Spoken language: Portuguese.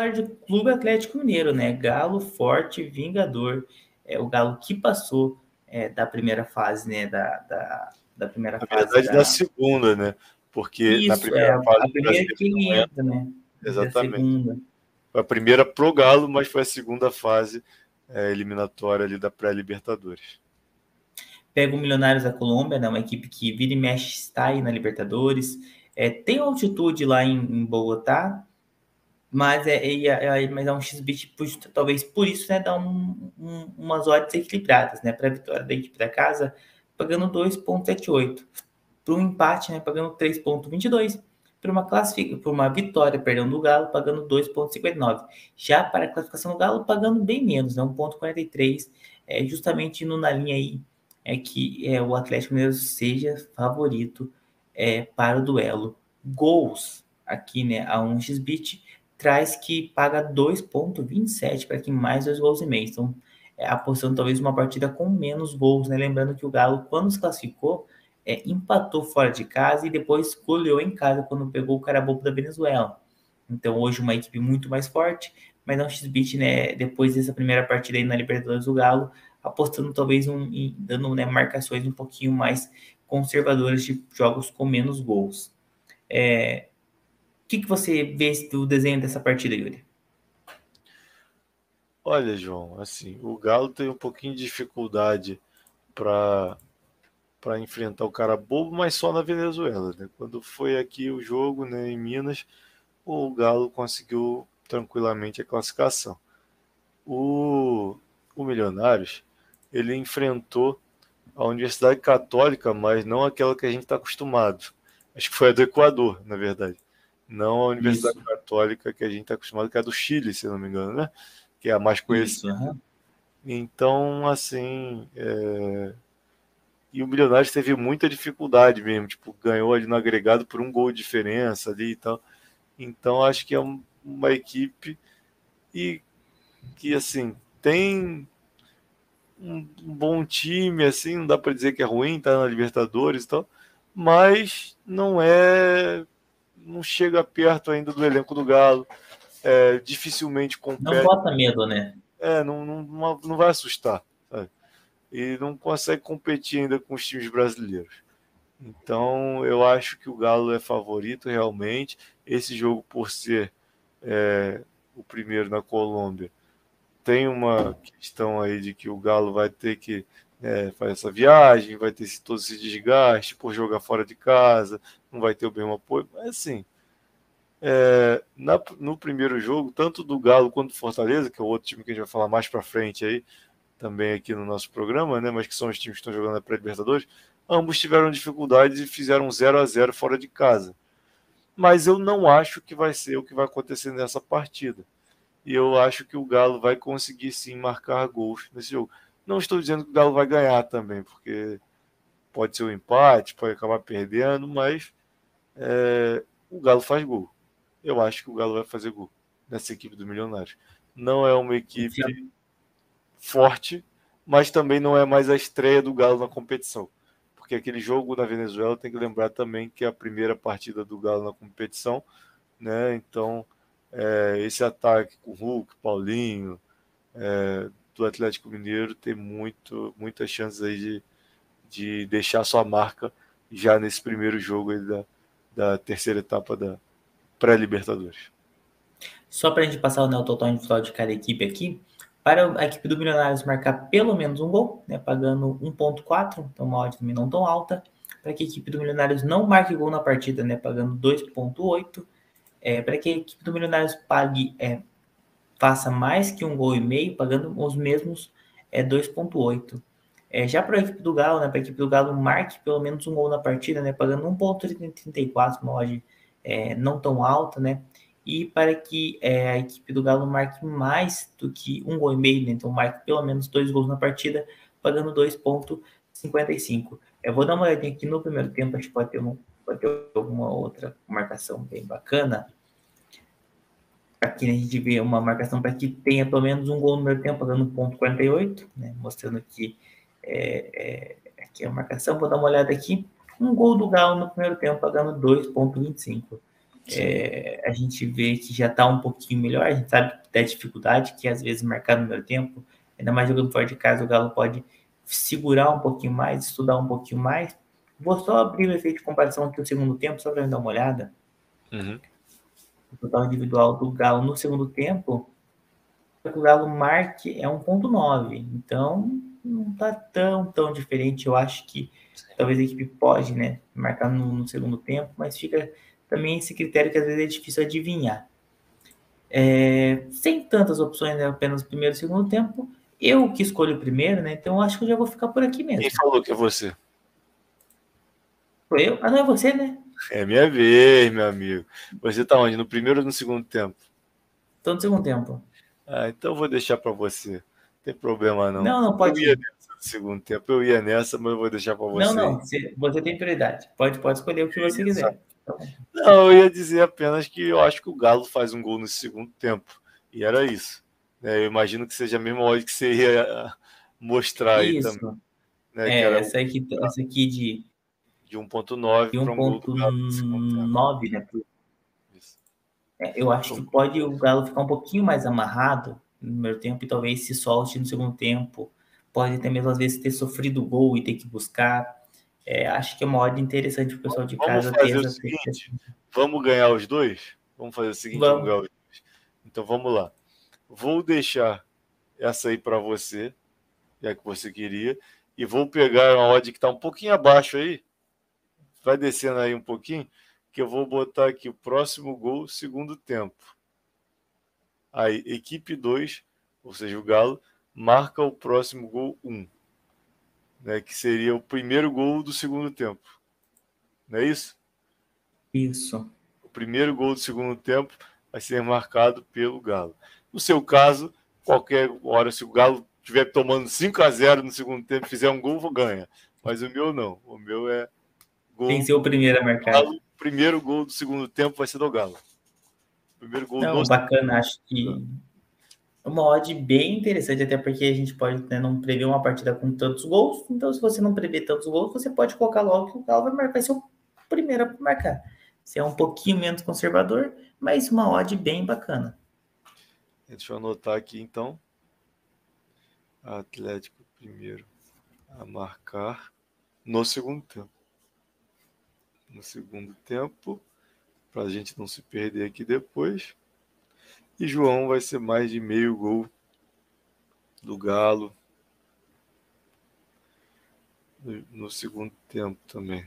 falar de Clube Atlético Mineiro, né? Galo forte, vingador. É o Galo que passou é, da primeira fase, né? Da, da, da primeira na fase. verdade, da... da... segunda, né? Porque Isso, na primeira é, fase. A primeira que entra, né? Exatamente. Foi a primeira pro Galo, mas foi a segunda fase é, eliminatória ali da pré-Libertadores. Pega o Milionários da Colômbia, né? Uma equipe que vira e mexe está aí na Libertadores. É, tem altitude lá em, em Bogotá, mas é, é, é, mas é um X-Bit, talvez por isso, né, dá um, um, umas odds equilibradas, né, para a vitória da equipe da casa, pagando 2.78, para um empate, né, pagando 3.22, para uma classifica, para uma vitória, perdão, do Galo, pagando 2.59. Já para a classificação do Galo, pagando bem menos, né, 1.43, é justamente indo na linha aí é que é, o Atlético Mineiro seja favorito é, para o duelo. Gols aqui, né, a 1xBit traz que paga 2,27 para quem mais dois gols e meio. Então, é, apostando talvez uma partida com menos gols, né? Lembrando que o Galo, quando se classificou, é, empatou fora de casa e depois goleou em casa quando pegou o Carabobo da Venezuela. Então, hoje, uma equipe muito mais forte, mas não X-Bit, né? Depois dessa primeira partida aí na Libertadores do Galo, apostando talvez um, dando né, marcações um pouquinho mais conservadoras de jogos com menos gols. É, que, que você vê do desenho dessa partida, Yuri? Olha, João, assim, o Galo tem um pouquinho de dificuldade para para enfrentar o cara bobo, mas só na Venezuela, né? Quando foi aqui o jogo, né, em Minas, o Galo conseguiu tranquilamente a classificação. O, o Milionários, ele enfrentou a Universidade Católica, mas não aquela que a gente está acostumado. Acho que foi a do Equador, na verdade não a Universidade Isso. Católica que a gente está acostumado, que é do Chile, se não me engano, né? Que é a mais conhecida. Isso, uhum. Então, assim. É... E o Milionários teve muita dificuldade mesmo, tipo, ganhou ali no agregado por um gol de diferença ali e tal. Então, acho que é um, uma equipe e que, assim, tem um, um bom time, assim, não dá para dizer que é ruim, tá na Libertadores e tal, mas não é não chega perto ainda do elenco do Galo. É, dificilmente compete. Não bota medo, né? É, não, não, não vai assustar. Sabe? E não consegue competir ainda com os times brasileiros. Então, eu acho que o Galo é favorito realmente. Esse jogo, por ser é, o primeiro na Colômbia, tem uma questão aí de que o Galo vai ter que é, fazer essa viagem, vai ter todo esse desgaste por jogar fora de casa, não vai ter o mesmo apoio. Mas assim, é, na, no primeiro jogo, tanto do Galo quanto do Fortaleza, que é o outro time que a gente vai falar mais para frente aí, também aqui no nosso programa, né, mas que são os times que estão jogando na pré-libertadores, ambos tiveram dificuldades e fizeram 0 a 0 fora de casa. Mas eu não acho que vai ser o que vai acontecer nessa partida. E eu acho que o Galo vai conseguir sim marcar gols nesse jogo. Não estou dizendo que o Galo vai ganhar também, porque pode ser um empate, pode acabar perdendo, mas é, o Galo faz gol. Eu acho que o Galo vai fazer gol nessa equipe do Milionários. Não é uma equipe Sim. forte, mas também não é mais a estreia do Galo na competição. Porque aquele jogo na Venezuela tem que lembrar também que é a primeira partida do Galo na competição, né? Então, é, esse ataque com Hulk, Paulinho, é, do Atlético Mineiro tem muito, muitas chances aí de, de deixar sua marca já nesse primeiro jogo da, da terceira etapa da pré-Libertadores. Só para a gente passar o né, total individual de cada equipe aqui, para a equipe do Milionários marcar pelo menos um gol, né, pagando 1.4, então uma odd também não tão alta, para que a equipe do Milionários não marque gol na partida, né, pagando 2.8, é, para que a equipe do Milionários pague é, faça mais que um gol e meio, pagando os mesmos é, 2,8. É, já para a equipe do Galo, né, para a equipe do Galo, marque pelo menos um gol na partida, né, pagando 1,34, uma odd é, não tão alta, né, e para que é, a equipe do Galo marque mais do que um gol e meio, né, então marque pelo menos dois gols na partida, pagando 2,55. Eu vou dar uma olhadinha aqui no primeiro tempo, acho que pode ter, uma, pode ter alguma outra marcação bem bacana aqui a gente vê uma marcação para que tenha pelo menos um gol no primeiro tempo, pagando ponto 48, né, mostrando que é, é, aqui é a marcação. Vou dar uma olhada aqui. Um gol do Galo no primeiro tempo, pagando 2,25. É, a gente vê que já está um pouquinho melhor, a gente sabe da dificuldade que às vezes marcar no meu tempo, ainda mais jogando fora de casa, o Galo pode segurar um pouquinho mais, estudar um pouquinho mais. Vou só abrir o efeito de comparação aqui no segundo tempo, só para dar uma olhada. Uhum. O total individual do Galo no segundo tempo, o Galo marque é 1.9, então não está tão, tão diferente. Eu acho que talvez a equipe pode né, marcar no, no segundo tempo, mas fica também esse critério que às vezes é difícil adivinhar. É, sem tantas opções, né, apenas o primeiro e o segundo tempo, eu que escolho o primeiro, né? Então acho que eu já vou ficar por aqui mesmo. Quem falou que é você? Foi eu? Ah, não é você, né? É minha vez, meu amigo. Você tá onde? No primeiro ou no segundo tempo? Tô no segundo tempo. Ah, então eu vou deixar para você. Não tem problema não. Não, não pode. Eu ia nessa no segundo tempo, eu ia nessa, mas eu vou deixar para você. Não, não, você, tem prioridade. Pode, pode escolher o que você quiser. Não, eu ia dizer apenas que eu acho que o Galo faz um gol no segundo tempo. E era isso. Né? Eu imagino que seja a mesma hora que você ia mostrar isso. aí também. Né? É, essa, aqui, essa aqui de. De 1,9 para um gol do Galo 9, né? É, eu acho que pode o Galo ficar um pouquinho mais amarrado no primeiro tempo e talvez se solte no segundo tempo. Pode até mesmo às vezes ter sofrido gol e ter que buscar. É, acho que é uma ordem interessante para o pessoal de vamos casa fazer o seguinte, Vamos ganhar os dois? Vamos fazer o seguinte, vamos. vamos. Então vamos lá. Vou deixar essa aí para você, já que você queria, e vou pegar uma odd que está um pouquinho abaixo aí. Vai descendo aí um pouquinho, que eu vou botar aqui o próximo gol, segundo tempo. Aí, equipe 2, ou seja, o Galo, marca o próximo gol 1. Um né, que seria o primeiro gol do segundo tempo. Não é isso? Isso. O primeiro gol do segundo tempo vai ser marcado pelo Galo. No seu caso, qualquer hora, se o Galo estiver tomando 5 a 0 no segundo tempo, fizer um gol, ganha. Mas o meu não. O meu é gol. Tem que ser o primeiro a marcar. O primeiro gol do segundo tempo vai ser do Galo. Primeiro gol não, do bacana, acho que uma odd bem interessante, até porque a gente pode né, não prever uma partida com tantos gols. Então, se você não prever tantos gols, você pode colocar logo que o Galo vai, marcar, vai ser o primeiro a marcar. Você é um pouquinho menos conservador, mas uma odd bem bacana. Deixa eu anotar aqui então. Atlético primeiro a marcar no segundo tempo. No segundo tempo, para a gente não se perder aqui depois. E João vai ser mais de meio gol do Galo no segundo tempo também.